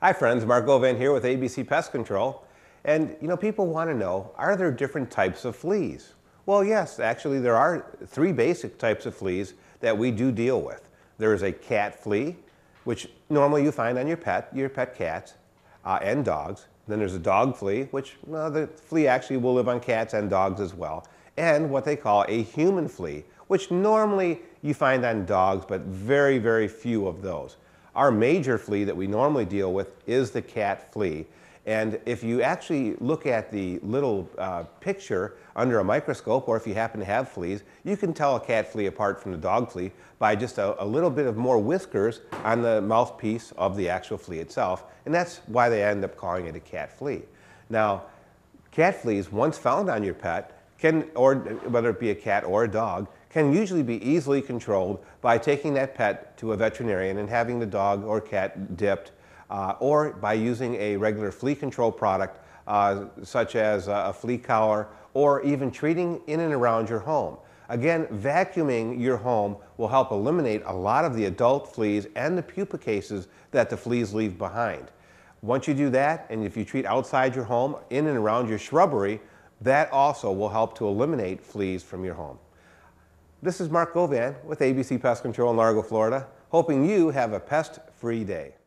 Hi friends, Mark Govan here with ABC Pest Control. And you know, people want to know, are there different types of fleas? Well, yes, actually there are three basic types of fleas that we do deal with. There is a cat flea, which normally you find on your pet, your pet cats uh, and dogs. Then there's a dog flea, which well, the flea actually will live on cats and dogs as well. And what they call a human flea, which normally you find on dogs, but very, very few of those. Our major flea that we normally deal with is the cat flea. And if you actually look at the little uh, picture under a microscope, or if you happen to have fleas, you can tell a cat flea apart from the dog flea by just a, a little bit of more whiskers on the mouthpiece of the actual flea itself. And that's why they end up calling it a cat flea. Now, cat fleas, once found on your pet, can, or whether it be a cat or a dog, can usually be easily controlled by taking that pet to a veterinarian and having the dog or cat dipped, uh, or by using a regular flea control product uh, such as a flea collar, or even treating in and around your home. Again, vacuuming your home will help eliminate a lot of the adult fleas and the pupa cases that the fleas leave behind. Once you do that, and if you treat outside your home, in and around your shrubbery, that also will help to eliminate fleas from your home. This is Mark Govan with ABC Pest Control in Largo, Florida, hoping you have a pest-free day.